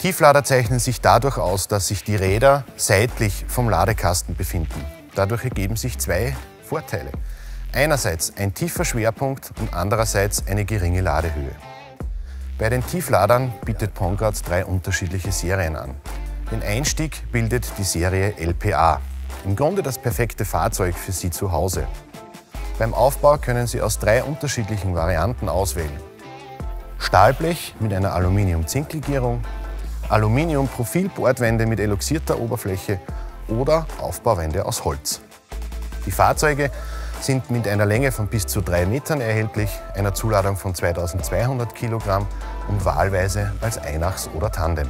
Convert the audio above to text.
Tieflader zeichnen sich dadurch aus, dass sich die Räder seitlich vom Ladekasten befinden. Dadurch ergeben sich zwei Vorteile. Einerseits ein tiefer Schwerpunkt und andererseits eine geringe Ladehöhe. Bei den Tiefladern bietet Pongrad drei unterschiedliche Serien an. Den Einstieg bildet die Serie LPA. Im Grunde das perfekte Fahrzeug für Sie zu Hause. Beim Aufbau können Sie aus drei unterschiedlichen Varianten auswählen. Stahlblech mit einer Aluminium-Zinklegierung, Aluminium-Profilbordwände mit eloxierter Oberfläche oder Aufbauwände aus Holz. Die Fahrzeuge sind mit einer Länge von bis zu drei Metern erhältlich, einer Zuladung von 2200 Kilogramm und wahlweise als Einachs oder Tandem.